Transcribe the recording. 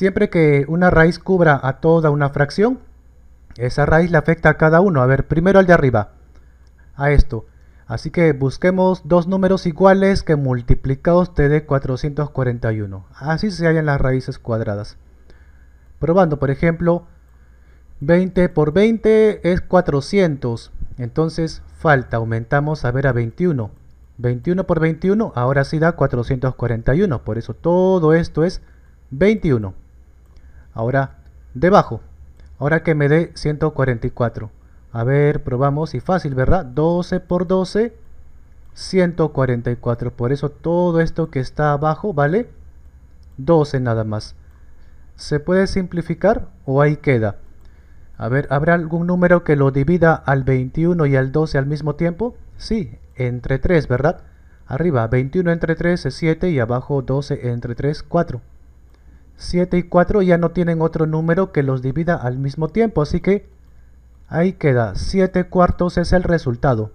Siempre que una raíz cubra a toda una fracción, esa raíz le afecta a cada uno. A ver, primero al de arriba, a esto. Así que busquemos dos números iguales que multiplicados te dé 441. Así se hallan las raíces cuadradas. Probando, por ejemplo, 20 por 20 es 400. Entonces falta, aumentamos a ver a 21. 21 por 21 ahora sí da 441. Por eso todo esto es 21. Ahora, debajo. Ahora que me dé 144. A ver, probamos y fácil, ¿verdad? 12 por 12, 144. Por eso todo esto que está abajo vale 12 nada más. ¿Se puede simplificar o ahí queda? A ver, ¿habrá algún número que lo divida al 21 y al 12 al mismo tiempo? Sí, entre 3, ¿verdad? Arriba 21 entre 3 es 7 y abajo 12 entre 3, 4. 7 y 4 ya no tienen otro número que los divida al mismo tiempo, así que ahí queda, 7 cuartos es el resultado.